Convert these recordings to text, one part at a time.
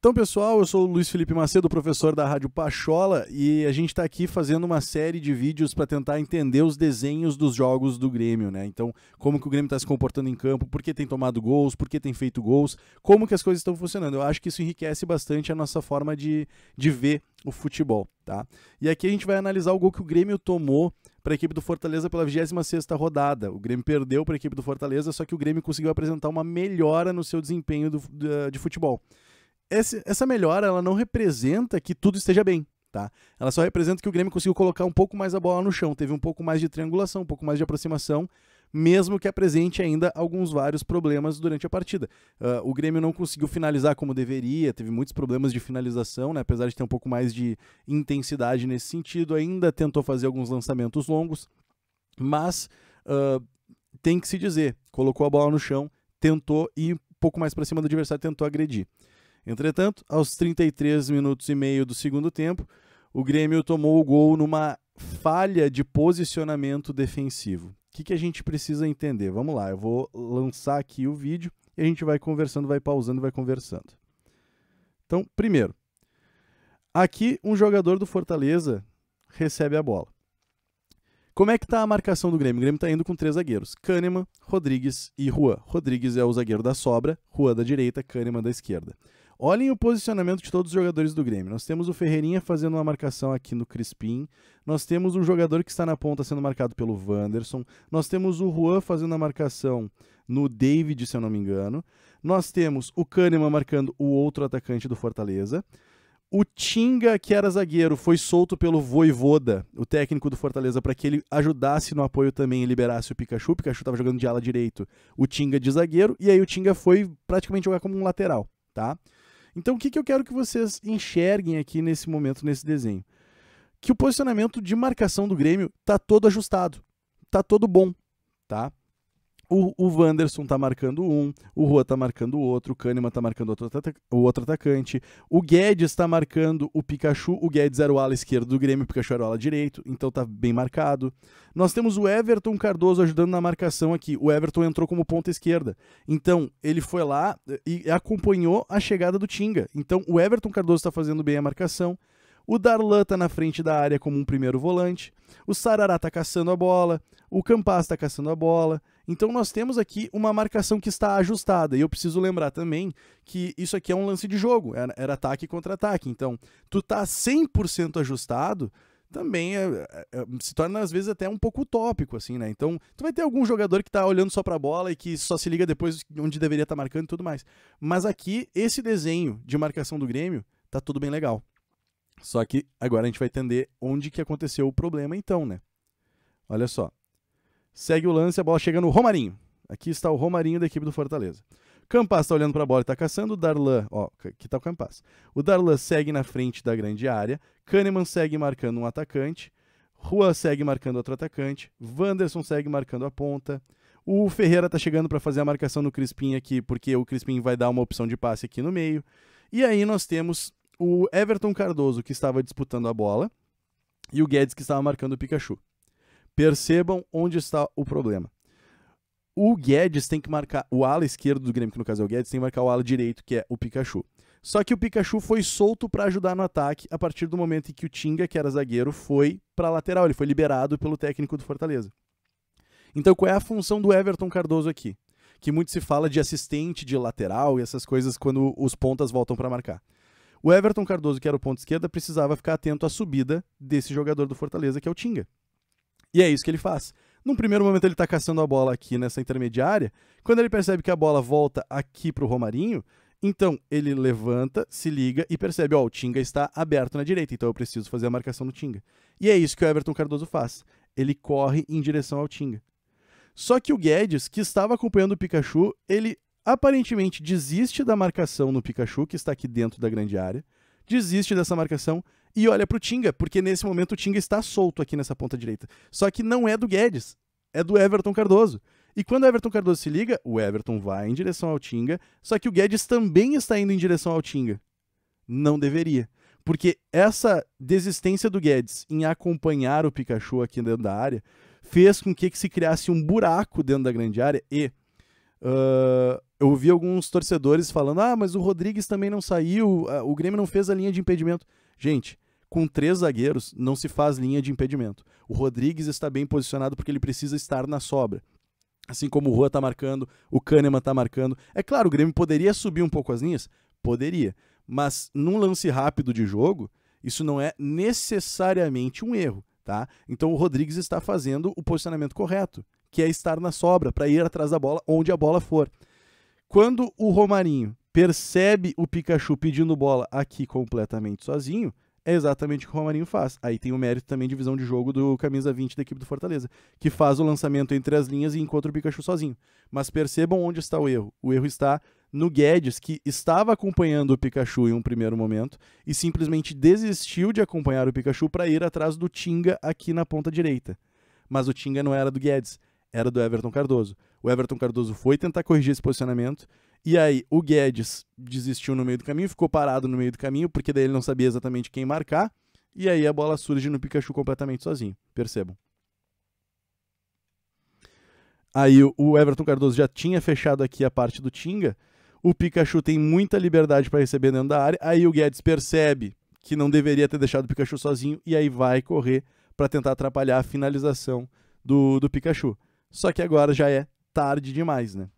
Então, pessoal, eu sou o Luiz Felipe Macedo, professor da Rádio Pachola, e a gente está aqui fazendo uma série de vídeos para tentar entender os desenhos dos jogos do Grêmio, né? Então, como que o Grêmio está se comportando em campo, por que tem tomado gols, por que tem feito gols, como que as coisas estão funcionando. Eu acho que isso enriquece bastante a nossa forma de, de ver o futebol, tá? E aqui a gente vai analisar o gol que o Grêmio tomou para a equipe do Fortaleza pela 26ª rodada. O Grêmio perdeu para a equipe do Fortaleza, só que o Grêmio conseguiu apresentar uma melhora no seu desempenho do, de, de futebol essa melhora ela não representa que tudo esteja bem. Tá? Ela só representa que o Grêmio conseguiu colocar um pouco mais a bola no chão, teve um pouco mais de triangulação, um pouco mais de aproximação, mesmo que apresente ainda alguns vários problemas durante a partida. Uh, o Grêmio não conseguiu finalizar como deveria, teve muitos problemas de finalização, né? apesar de ter um pouco mais de intensidade nesse sentido, ainda tentou fazer alguns lançamentos longos, mas uh, tem que se dizer, colocou a bola no chão, tentou ir um pouco mais para cima do adversário, tentou agredir. Entretanto, aos 33 minutos e meio do segundo tempo, o Grêmio tomou o gol numa falha de posicionamento defensivo. O que, que a gente precisa entender? Vamos lá, eu vou lançar aqui o vídeo e a gente vai conversando, vai pausando, vai conversando. Então, primeiro, aqui um jogador do Fortaleza recebe a bola. Como é que está a marcação do Grêmio? O Grêmio está indo com três zagueiros: Kahneman, Rodrigues e Rua. Rodrigues é o zagueiro da sobra, Rua da direita, Kahneman da esquerda. Olhem o posicionamento de todos os jogadores do Grêmio. Nós temos o Ferreirinha fazendo uma marcação aqui no Crispim. Nós temos um jogador que está na ponta sendo marcado pelo Wanderson. Nós temos o Juan fazendo a marcação no David, se eu não me engano. Nós temos o Kahneman marcando o outro atacante do Fortaleza. O Tinga, que era zagueiro, foi solto pelo Voivoda, o técnico do Fortaleza, para que ele ajudasse no apoio também e liberasse o Pikachu. O Pikachu estava jogando de ala direito, o Tinga de zagueiro, e aí o Tinga foi praticamente jogar como um lateral, tá? Então, o que, que eu quero que vocês enxerguem aqui nesse momento, nesse desenho? Que o posicionamento de marcação do Grêmio tá todo ajustado, tá todo bom, tá? O, o Wanderson tá marcando um, o Rua tá marcando o outro, o Kahneman tá marcando outro, o outro atacante, o Guedes tá marcando o Pikachu, o Guedes era o ala esquerdo do Grêmio, o Pikachu era o ala direito, então tá bem marcado. Nós temos o Everton Cardoso ajudando na marcação aqui, o Everton entrou como ponta esquerda, então ele foi lá e acompanhou a chegada do Tinga, então o Everton Cardoso tá fazendo bem a marcação, o Darlan tá na frente da área como um primeiro volante. O Sarará tá caçando a bola. O Campas tá caçando a bola. Então nós temos aqui uma marcação que está ajustada. E eu preciso lembrar também que isso aqui é um lance de jogo. Era, era ataque contra ataque. Então, tu tá 100% ajustado, também é, é, é, se torna às vezes até um pouco utópico, assim, né? Então, tu vai ter algum jogador que tá olhando só pra bola e que só se liga depois onde deveria estar tá marcando e tudo mais. Mas aqui, esse desenho de marcação do Grêmio, tá tudo bem legal. Só que agora a gente vai entender onde que aconteceu o problema então, né? Olha só. Segue o lance, a bola chega no Romarinho. Aqui está o Romarinho da equipe do Fortaleza. Campas está olhando para a bola e está caçando. O Darlan, ó, aqui está o Campas. O Darlan segue na frente da grande área. Kahneman segue marcando um atacante. Rua segue marcando outro atacante. Wanderson segue marcando a ponta. O Ferreira está chegando para fazer a marcação no Crispim aqui, porque o Crispim vai dar uma opção de passe aqui no meio. E aí nós temos o Everton Cardoso, que estava disputando a bola, e o Guedes, que estava marcando o Pikachu. Percebam onde está o problema. O Guedes tem que marcar o ala esquerdo do Grêmio, que no caso é o Guedes, tem que marcar o ala direito, que é o Pikachu. Só que o Pikachu foi solto para ajudar no ataque a partir do momento em que o Tinga, que era zagueiro, foi para a lateral. Ele foi liberado pelo técnico do Fortaleza. Então, qual é a função do Everton Cardoso aqui? Que muito se fala de assistente de lateral e essas coisas quando os pontas voltam para marcar. O Everton Cardoso, que era o ponto esquerda, precisava ficar atento à subida desse jogador do Fortaleza, que é o Tinga. E é isso que ele faz. Num primeiro momento ele está caçando a bola aqui nessa intermediária. Quando ele percebe que a bola volta aqui para o Romarinho, então ele levanta, se liga e percebe, ó, o Tinga está aberto na direita, então eu preciso fazer a marcação no Tinga. E é isso que o Everton Cardoso faz. Ele corre em direção ao Tinga. Só que o Guedes, que estava acompanhando o Pikachu, ele aparentemente desiste da marcação no Pikachu, que está aqui dentro da grande área, desiste dessa marcação e olha para o Tinga, porque nesse momento o Tinga está solto aqui nessa ponta direita. Só que não é do Guedes, é do Everton Cardoso. E quando o Everton Cardoso se liga, o Everton vai em direção ao Tinga, só que o Guedes também está indo em direção ao Tinga. Não deveria. Porque essa desistência do Guedes em acompanhar o Pikachu aqui dentro da área fez com que se criasse um buraco dentro da grande área e Uh, eu vi alguns torcedores falando: ah, mas o Rodrigues também não saiu, o Grêmio não fez a linha de impedimento. Gente, com três zagueiros não se faz linha de impedimento. O Rodrigues está bem posicionado porque ele precisa estar na sobra. Assim como o Rua está marcando, o Kahneman está marcando. É claro, o Grêmio poderia subir um pouco as linhas? Poderia. Mas num lance rápido de jogo, isso não é necessariamente um erro. Tá? Então o Rodrigues está fazendo o posicionamento correto, que é estar na sobra, para ir atrás da bola onde a bola for. Quando o Romarinho percebe o Pikachu pedindo bola aqui completamente sozinho, é exatamente o que o Romarinho faz. Aí tem o mérito também de visão de jogo do camisa 20 da equipe do Fortaleza, que faz o lançamento entre as linhas e encontra o Pikachu sozinho. Mas percebam onde está o erro. O erro está no Guedes, que estava acompanhando o Pikachu em um primeiro momento e simplesmente desistiu de acompanhar o Pikachu para ir atrás do Tinga aqui na ponta direita. Mas o Tinga não era do Guedes, era do Everton Cardoso. O Everton Cardoso foi tentar corrigir esse posicionamento e aí o Guedes desistiu no meio do caminho, ficou parado no meio do caminho, porque daí ele não sabia exatamente quem marcar. E aí a bola surge no Pikachu completamente sozinho. Percebam. Aí o Everton Cardoso já tinha fechado aqui a parte do Tinga. O Pikachu tem muita liberdade para receber dentro da área. Aí o Guedes percebe que não deveria ter deixado o Pikachu sozinho e aí vai correr para tentar atrapalhar a finalização do, do Pikachu. Só que agora já é tarde demais, né?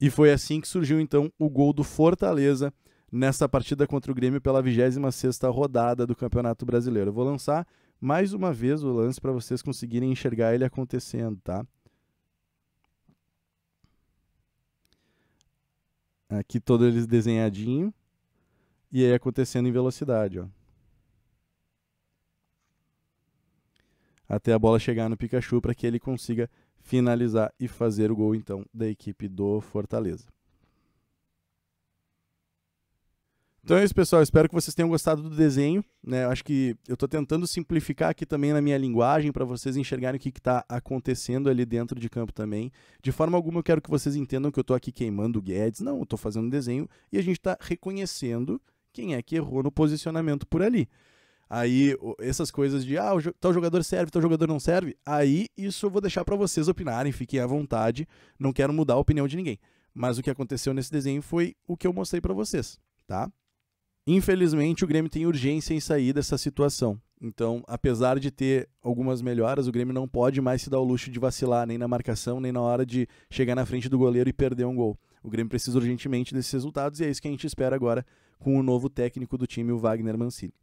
E foi assim que surgiu então o gol do Fortaleza nessa partida contra o Grêmio pela 26ª rodada do Campeonato Brasileiro. Eu vou lançar mais uma vez o lance para vocês conseguirem enxergar ele acontecendo, tá? Aqui todo eles desenhadinho e aí acontecendo em velocidade, ó. Até a bola chegar no Pikachu para que ele consiga finalizar e fazer o gol então da equipe do Fortaleza. Então é isso, pessoal. Espero que vocês tenham gostado do desenho. Né? Acho que eu estou tentando simplificar aqui também na minha linguagem para vocês enxergarem o que está acontecendo ali dentro de campo também. De forma alguma, eu quero que vocês entendam que eu estou aqui queimando o Guedes. Não, eu estou fazendo um desenho e a gente está reconhecendo quem é que errou no posicionamento por ali. Aí, essas coisas de, ah, tal jogador serve, tal jogador não serve, aí isso eu vou deixar para vocês opinarem, fiquem à vontade, não quero mudar a opinião de ninguém. Mas o que aconteceu nesse desenho foi o que eu mostrei para vocês, tá? Infelizmente, o Grêmio tem urgência em sair dessa situação. Então, apesar de ter algumas melhoras, o Grêmio não pode mais se dar o luxo de vacilar nem na marcação, nem na hora de chegar na frente do goleiro e perder um gol. O Grêmio precisa urgentemente desses resultados e é isso que a gente espera agora com o novo técnico do time, o Wagner Mancini.